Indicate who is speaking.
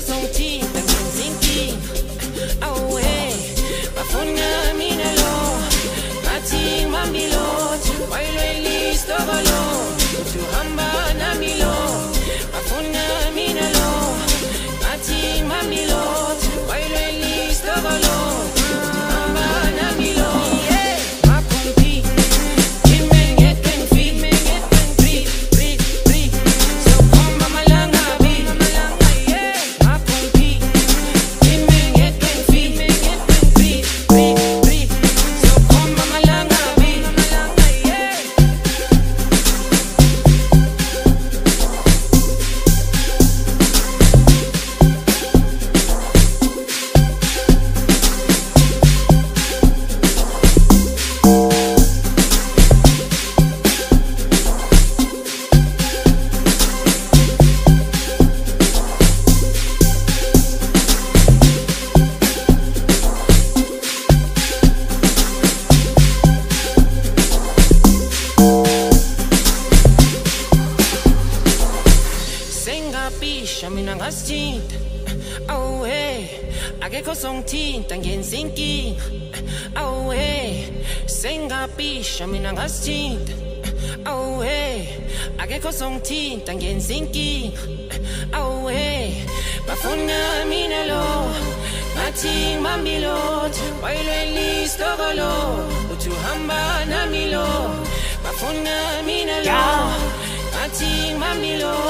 Speaker 1: 手机 mina ngasithinta. Awuhe akekho songithinta ngenza inkinga awuhe sengapisha mina ngasithinta. Awuhe akekho songithinta ngenza inkinga awuhe bafuna mina lo ngathi ngibambi lotho wayilwela isitokolo uthi uhamba nami lo bafuna mina lo ngathi
Speaker 2: ngibambi lotho